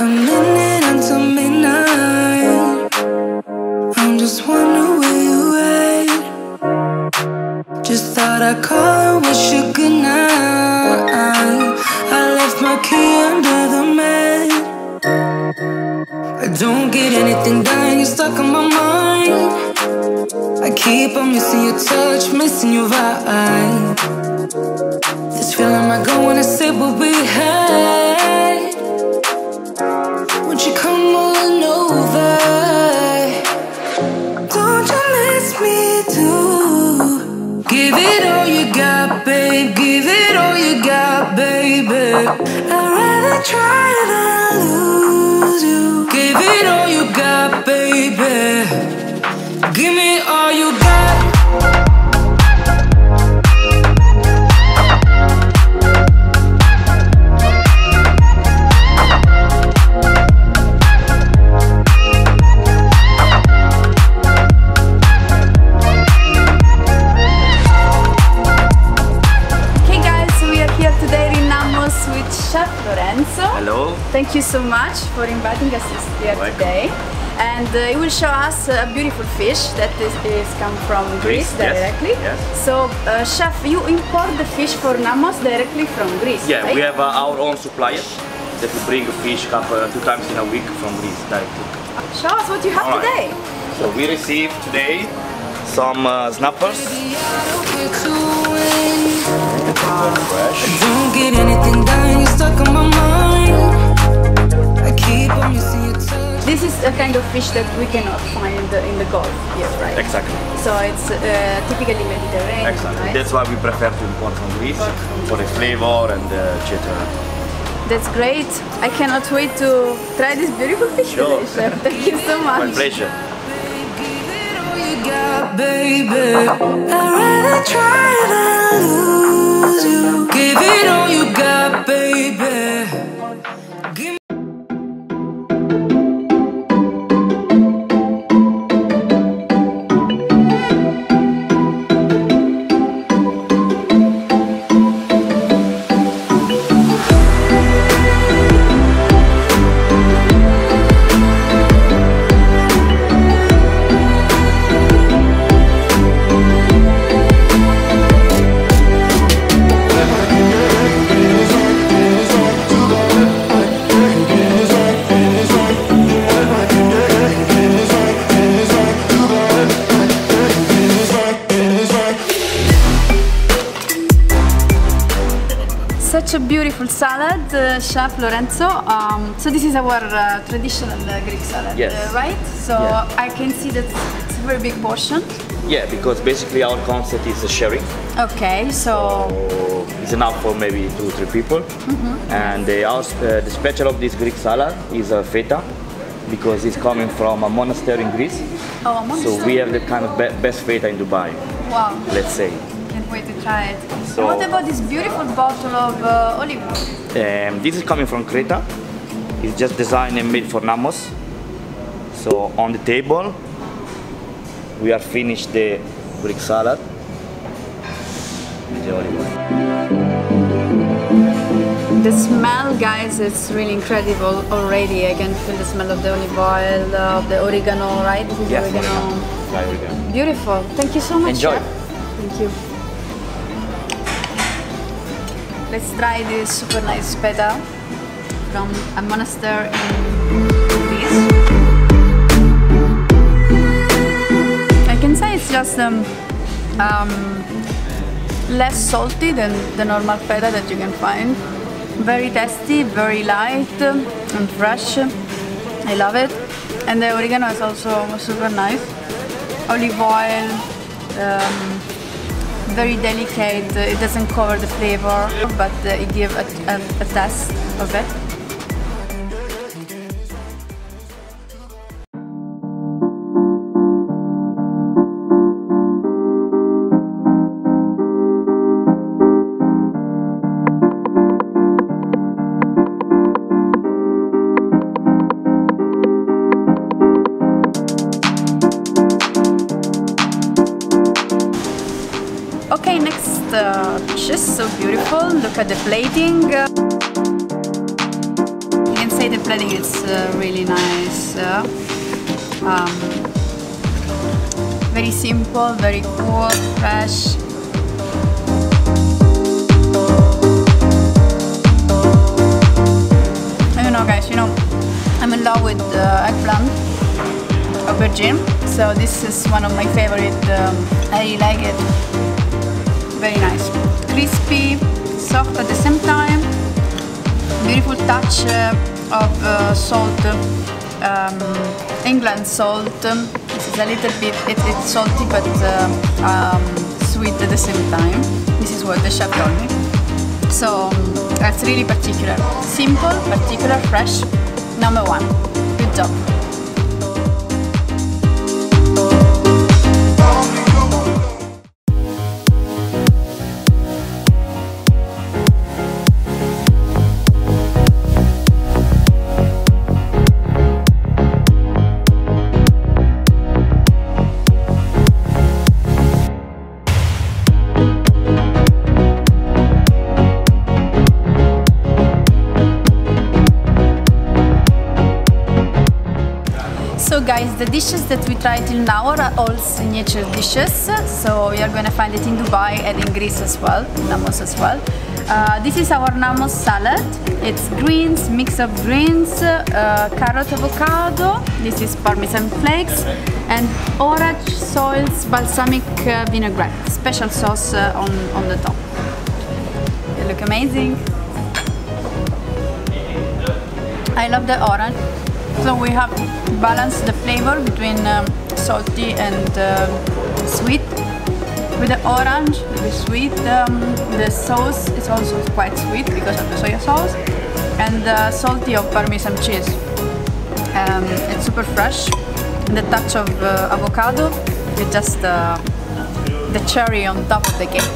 A minute until midnight. I'm just wondering where you at. Just thought I'd call and wish you good night. I left my key under the mat. I don't get anything done, you're stuck on my mind. I keep on missing your touch, missing your vibe. This feeling might go when I say what we had. I'd rather try than lose Lorenzo. Hello. Thank you so much for inviting us here Welcome. today. And uh, you will show us a beautiful fish that is, is come from Greece, Greece, directly. yes. So, uh, chef, you import the fish for Nammos directly from Greece, Yeah, right? we have uh, our own suppliers that we bring fish up uh, two times in a week from Greece directly. Show us what you have All right. today. So we received today some uh, snappers. We're to win. Fresh. Don't get anything done, you're stuck on my mind. I keep on missing your touch. This is a kind of fish that we cannot find in the Gulf here, right? Exactly. So it's uh, typically Mediterranean, Exactly. right? That's why we prefer to import from Greece for the flavor and uh, etc. That's great. I cannot wait to try this beautiful fish Sure. today, chef. Thank you so much. My pleasure. Got, baby. I'd rather try than lose you. Give it all you got, baby. Beautiful salad, uh, Chef Lorenzo. Um, so this is our uh, traditional uh, Greek salad, Yes. uh, right? So. I can see that it's a very big portion. Yeah, because basically our concept is a sharing. Okay, so So it's enough for maybe two, or three people. And the, our, uh, the special of this Greek salad is a feta because it's coming from a monastery in Greece. oh, I'm So we have the kind of be- best feta in Dubai, wow, let's say. Wait to try it. So- what about this beautiful bottle of uh, olive oil? Um, this is coming from Creta. It's just designed and made for Nammos. So on the table, we are finished the Greek salad. with the olive oil. The smell, guys, is really incredible already. I can feel the smell of the olive oil, uh, of the oregano, right? This is Yes. Oregano. Beautiful. Thank you so much. Enjoy. Chef. Thank you. Let's try this super nice feta from a monastery in Greece. I can say it's just um, um, less salty than the normal feta that you can find. Very tasty, very light and fresh. I love it. And the oregano is also super nice. Olive oil, um, very delicate. It doesn't cover the flavor, but uh, it gives a, a, a taste of it. Uh, dishes, so beautiful. Look at the plating. Uh, you can say the plating is uh, really nice. Uh, um, very simple, very cool, fresh. I don't know guys, you know, I'm in love with uh, eggplant aubergine. So this is one of my favorite. Um, I like it. Beautiful touch uh, of uh, salt, um, England salt. This is a little bit. It, it's salty but uh, um, sweet at the same time. This is what the chef told me. So um, that's really particular. Simple, particular, fresh. Number one. Good job. Guys, the dishes that we tried till now are all signature dishes. So you are going to find it in Dubai and in Greece as well, Nammos as well. Uh, this is our Nammos salad. It's greens, mix of greens, uh, carrot avocado. This is parmesan flakes and orange soils balsamic uh, vinaigrette. Special sauce uh, on, on the top. They look amazing. I love the orange. So we have balanced the flavor between um, salty and um sweet. With the orange, the sweet, um, the sauce is also quite sweet because of the soy sauce, and the salty of parmesan cheese. Um, it's super fresh. And the touch of uh, avocado is just uh, the cherry on top of the cake.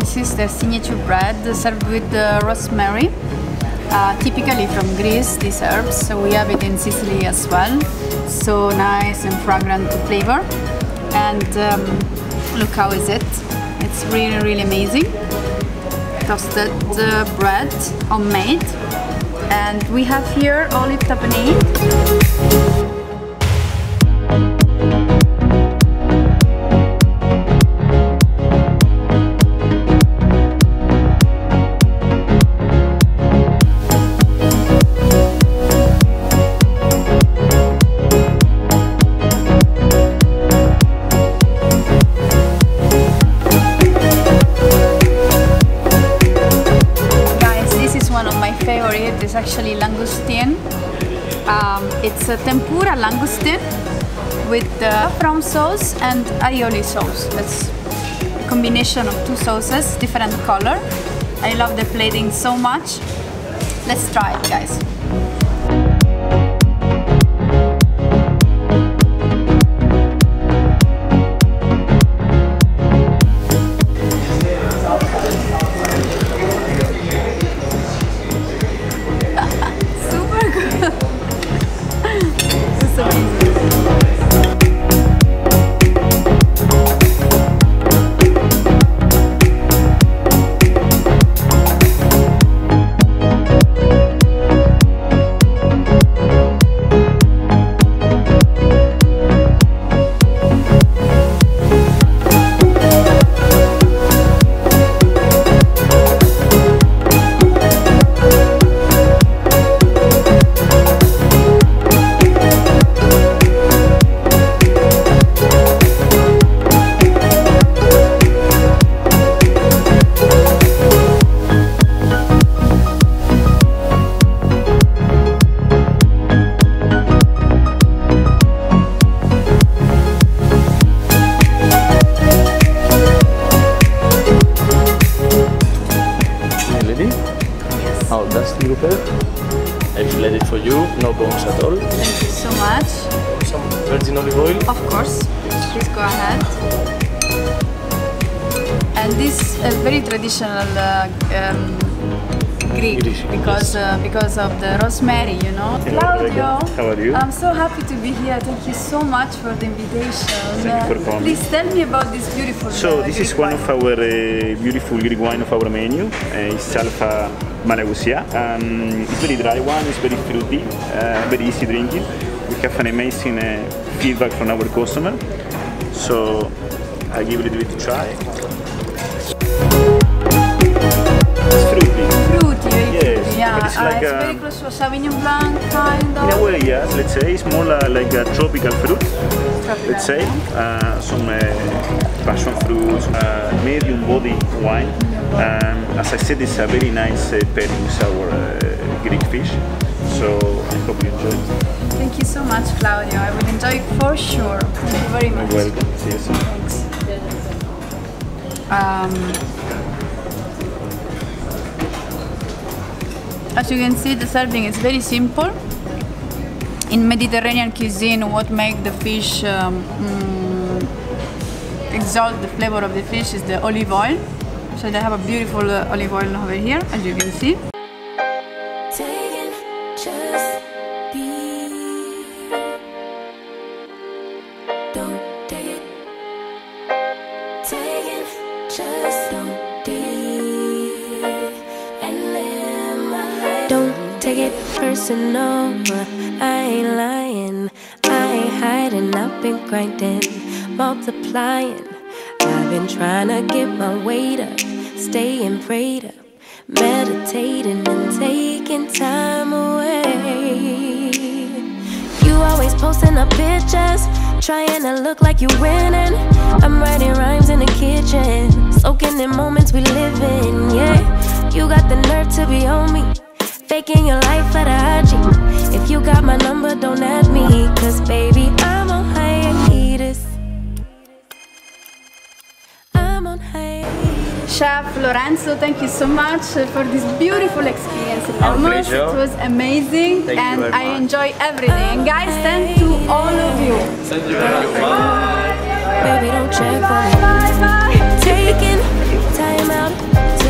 This is the signature bread served with uh, rosemary. Uh, typically from Greece, these herbs. So we have it in Sicily as well. So nice and fragrant flavor. And um, look how is it. It's really, really amazing. Toasted uh, bread, homemade. And we have here olive tapenade. It's a tempura langoustine with uh, from sauce and aioli sauce. That's a combination of two sauces, different color. I love the plating so much. Let's try it, guys. Course. Please go ahead. And this is very traditional uh, um, Greek because uh, because of the rosemary, you know. Claudio, How are you? I'm so happy to be here. Thank you so much for the invitation. Thank you for Uh, coming. Please tell me about this beautiful. So uh, this is one wine. of our uh, beautiful Greek wine of our menu. It's Alpha Maracusia. Um, it's very dry one, it's very fruity, uh, very easy drinking. We have an amazing uh, feedback from our customer. So I give it a little bit to try. It's fruity. Fruity, Yes. Yeah, it's uh, like it's a- very close to a Sauvignon Blanc kind of. In a way, yes, let's say it's more like a tropical fruit. Tropical, let's say uh, some uh, passion fruits, uh, medium body wine. And as I said, it's a very nice uh, pairing with our uh, Greek fish. So I hope you enjoy it. Thank you so much, Claudio. I will enjoy it for sure. Thank you very much. You're welcome. See you soon. Thanks. Um, as you can see, the serving is very simple. In Mediterranean cuisine, what makes the fish um, mm, exalt the flavor of the fish is the olive oil. So they have a beautiful uh, olive oil over here, as you can see. Just don't take it personal. I ain't lying. I ain't hiding. I've been grinding, multiplying. I've been trying to get my weight up, staying prayed up, meditating and taking time away. You always posting up pictures, trying to look like you're winning. I'm writing rhymes in the kitchen, soaking in moments we live in. Yeah, you got the nerve to be on me, faking your life for the IG. If you got my number, don't add me, cause baby, I'm on hiatus. Chef Lorenzo, thank you so much for this beautiful experience. It was amazing thank and I enjoy everything. Guys, thank to all of you. Thank you very much. Bye. Baby, don't check bye, bye, bye. Taking time out.